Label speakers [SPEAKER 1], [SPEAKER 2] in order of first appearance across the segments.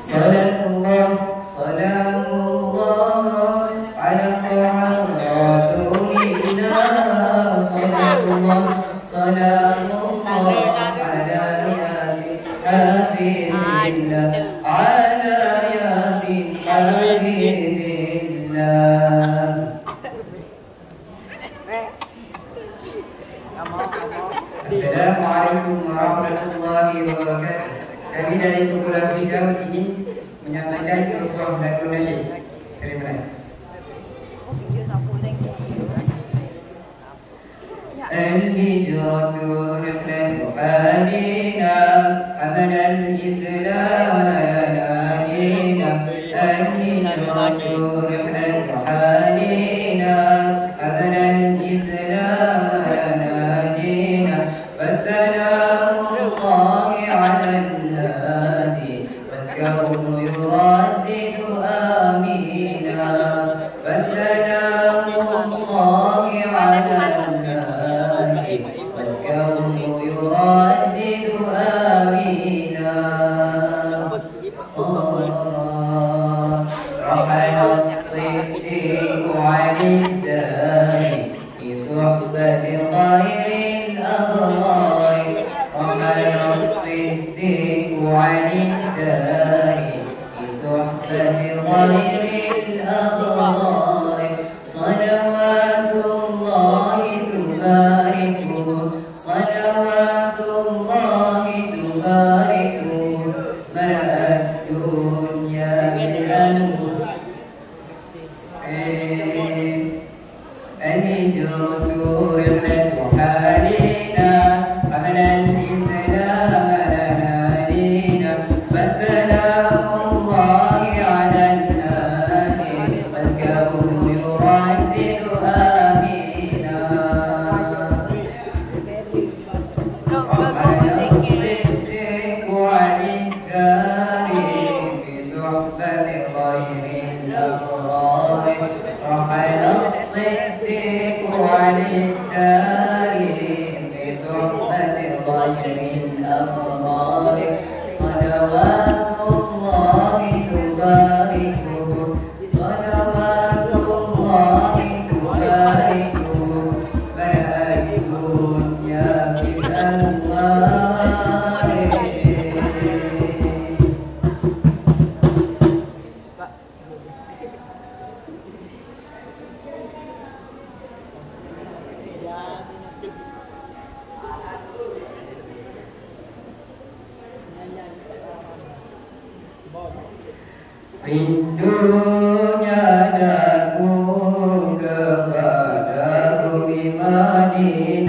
[SPEAKER 1] صلاة الله. سلام الله Rindunya daku kepadaku di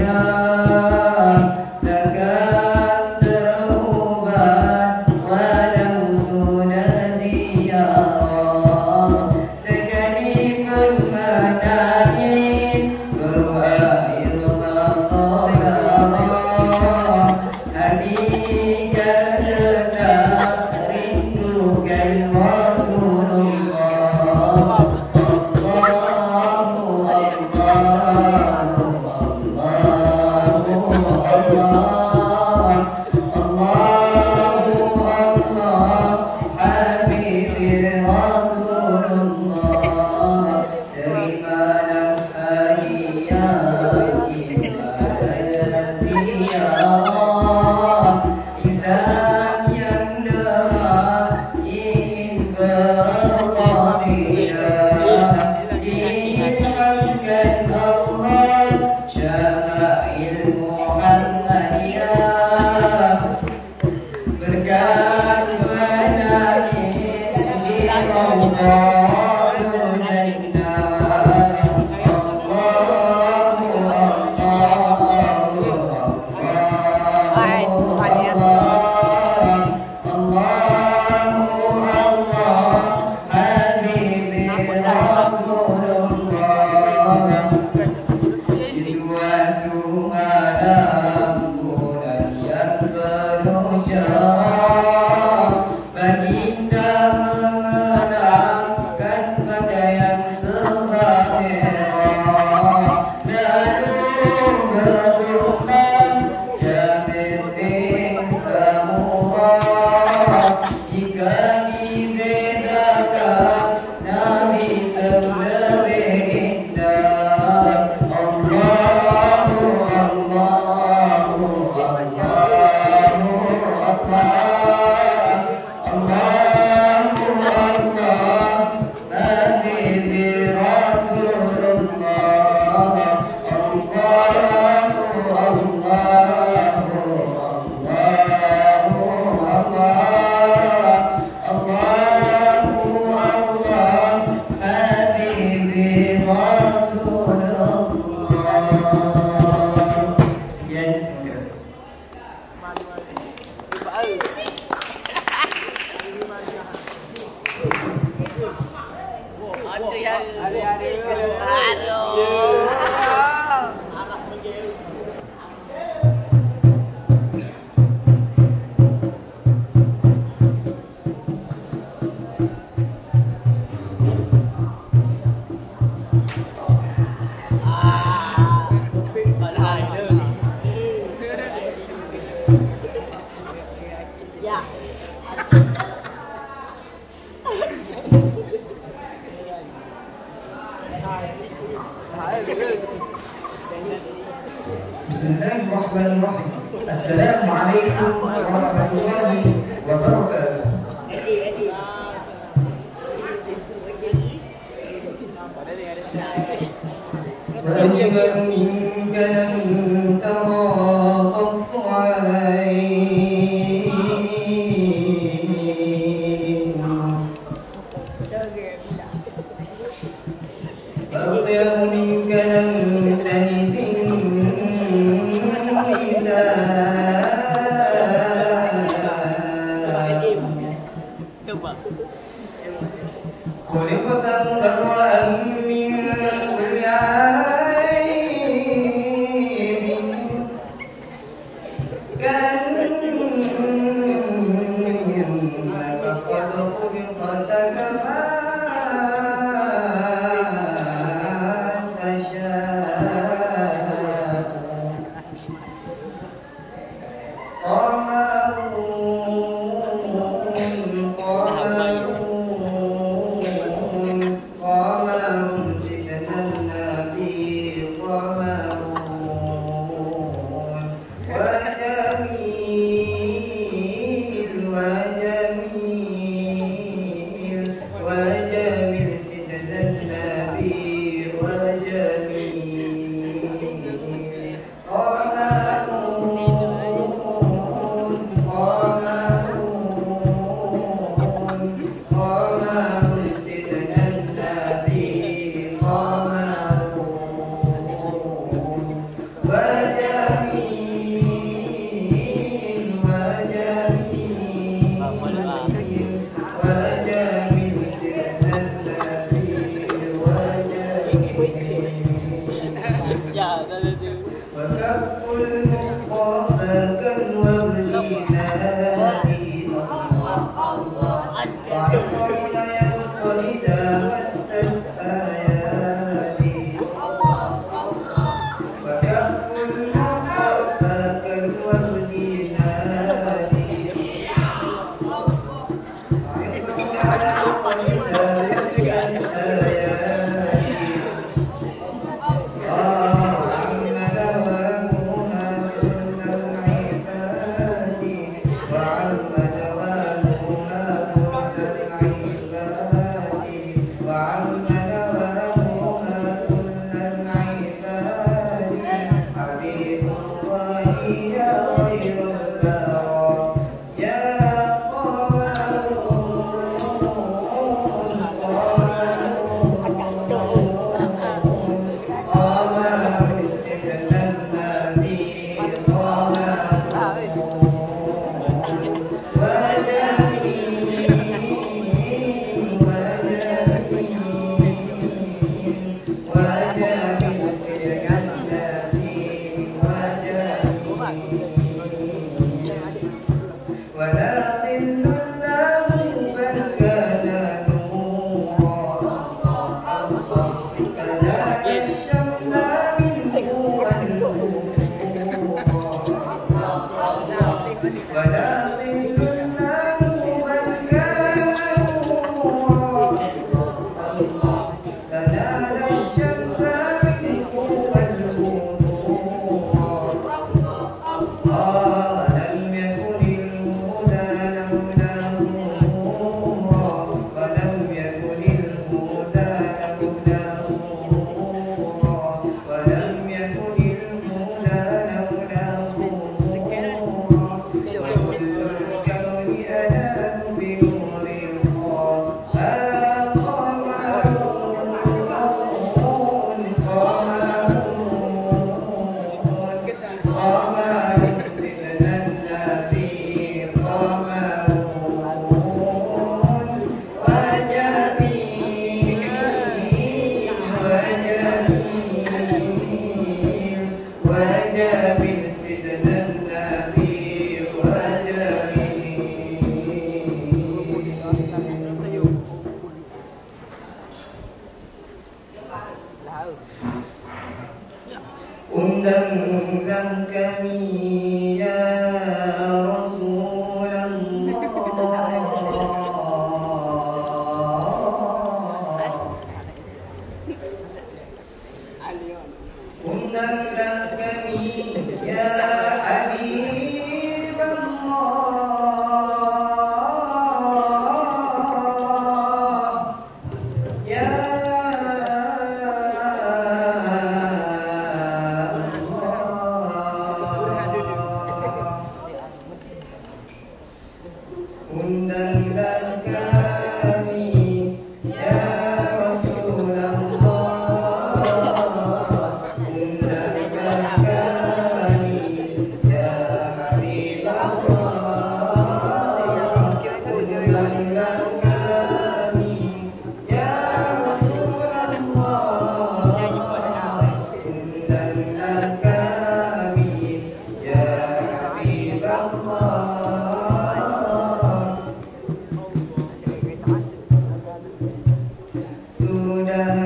[SPEAKER 1] comunidad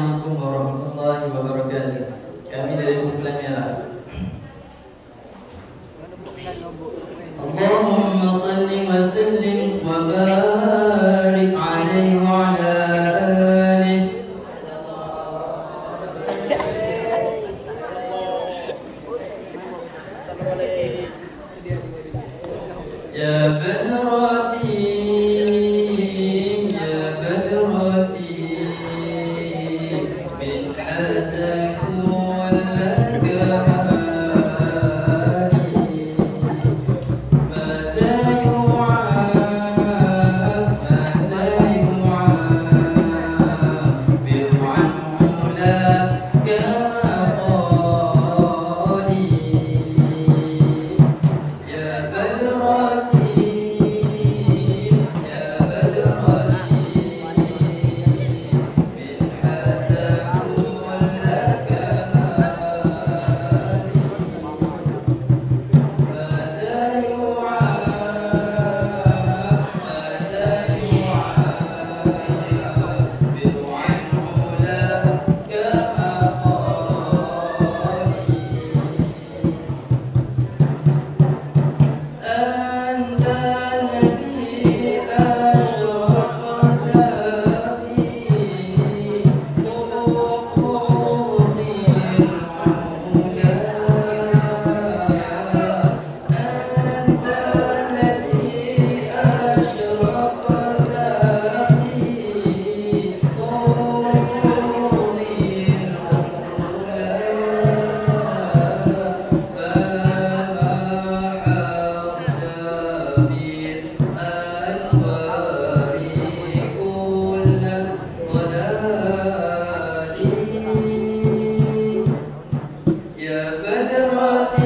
[SPEAKER 2] Assalamualaikum warahmatullahi wabarakatuh. Kami dari merah. 그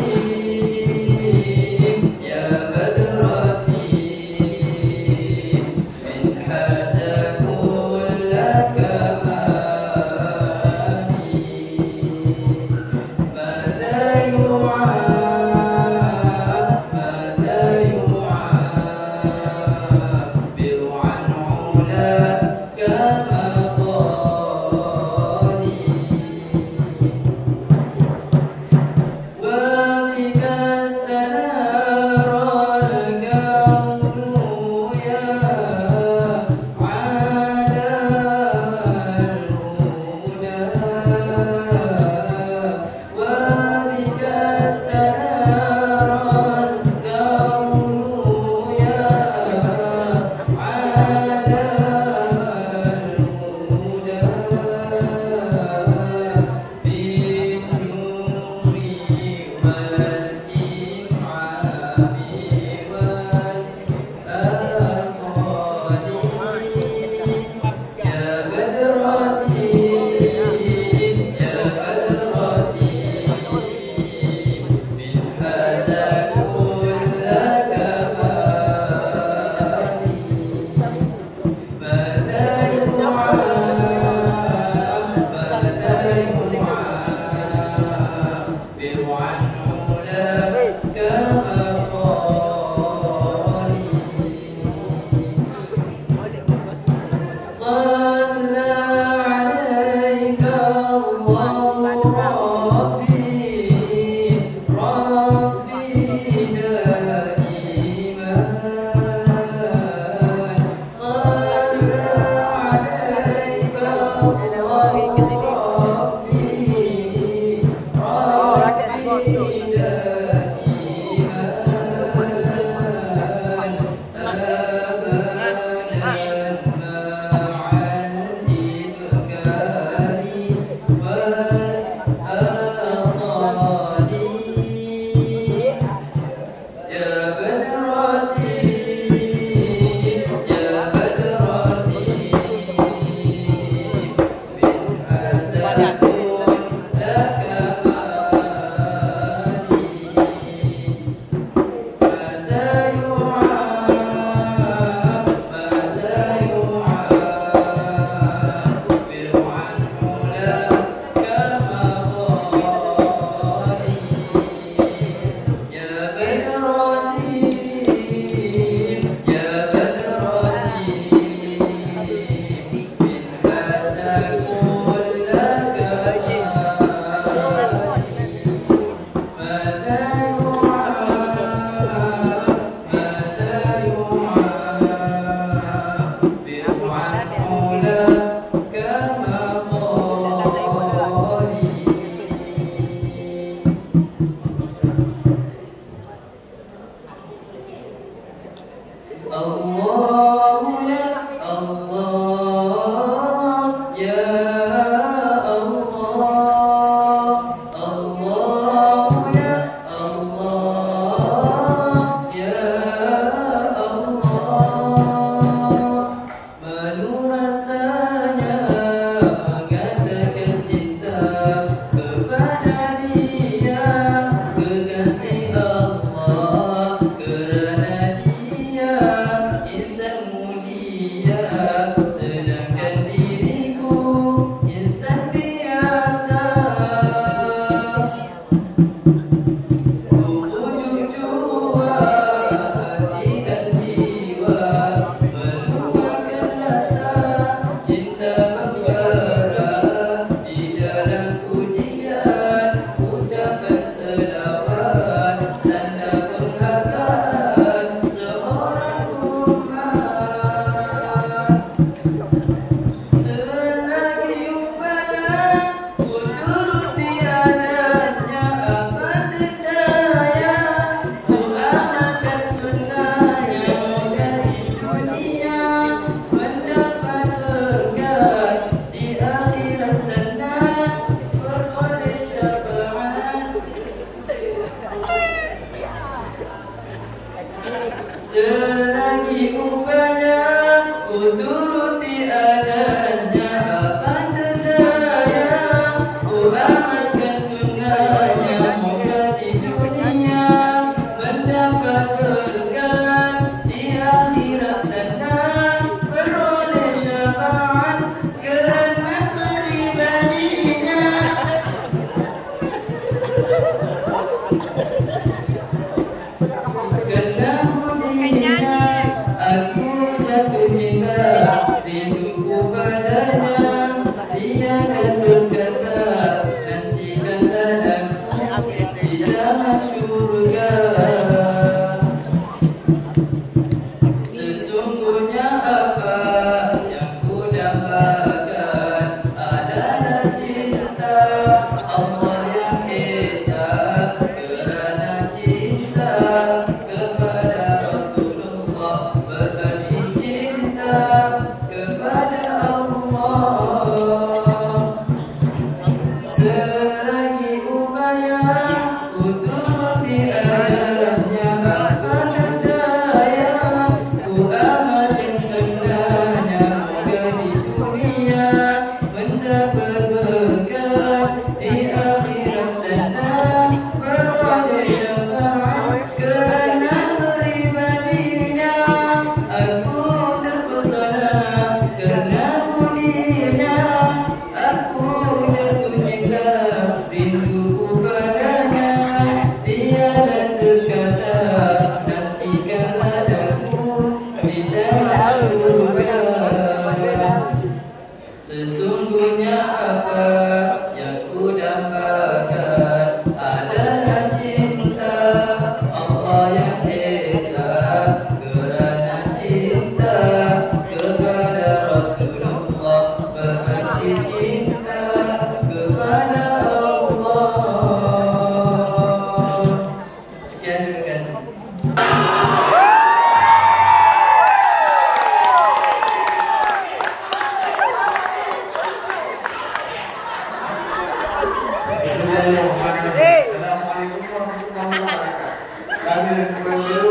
[SPEAKER 2] Kami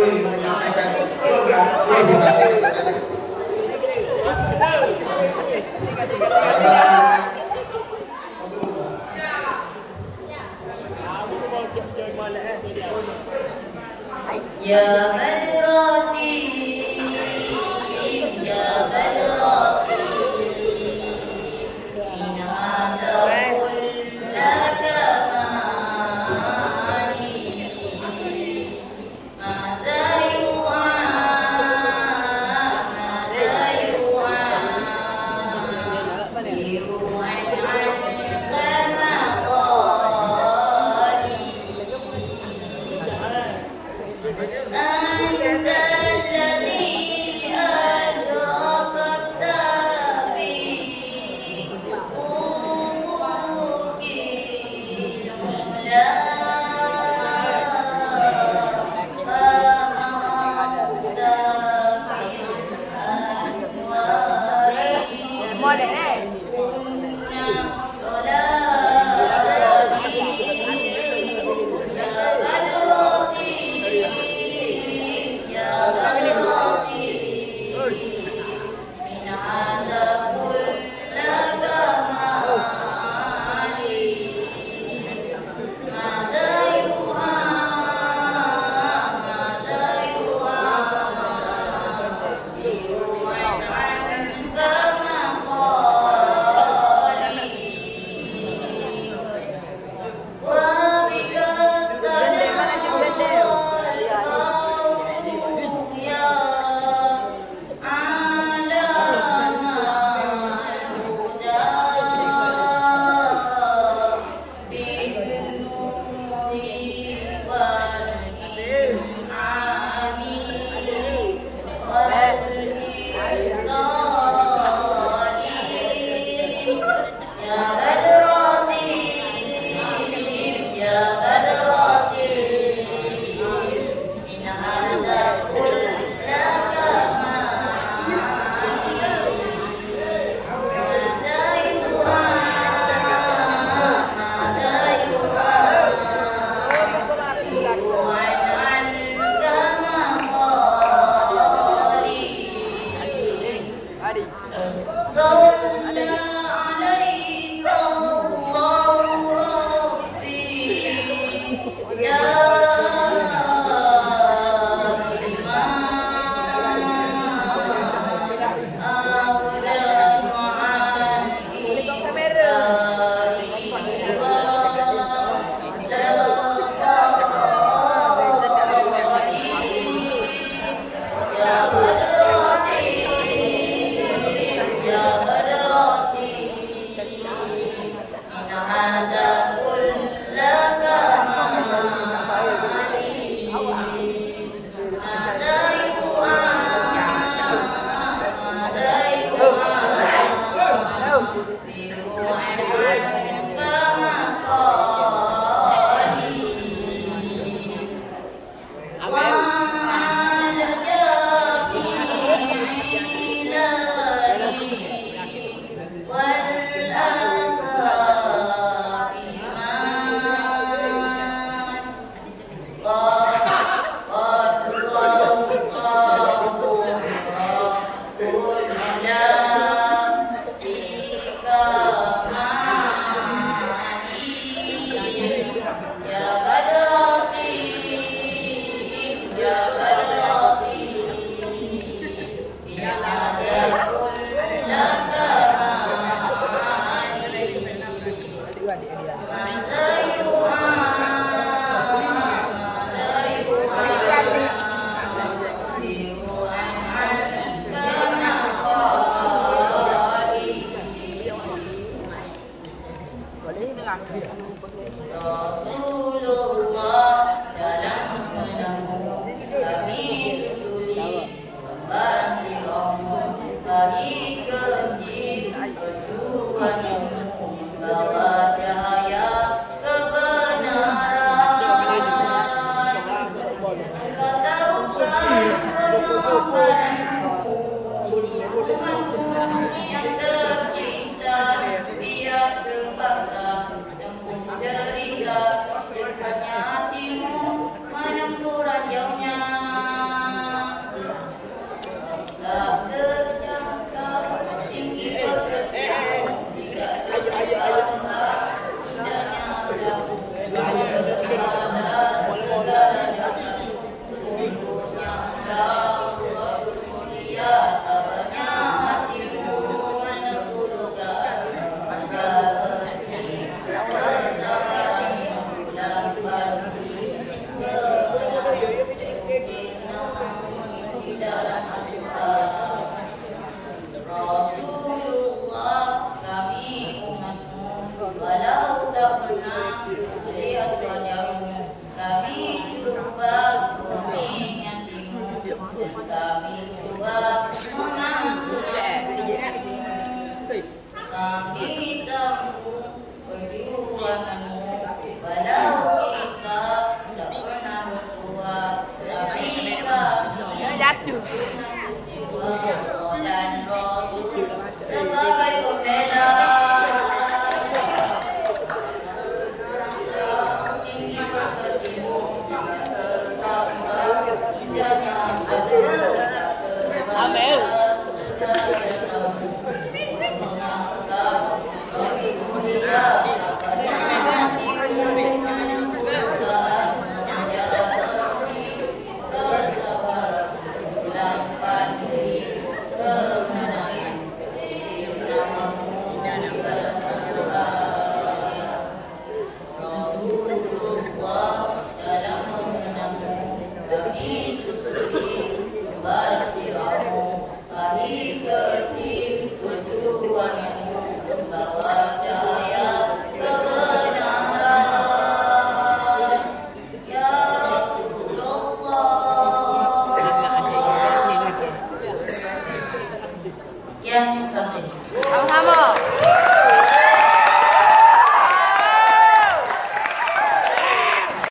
[SPEAKER 2] ingin menyampaikan program edukasi kepada
[SPEAKER 3] يا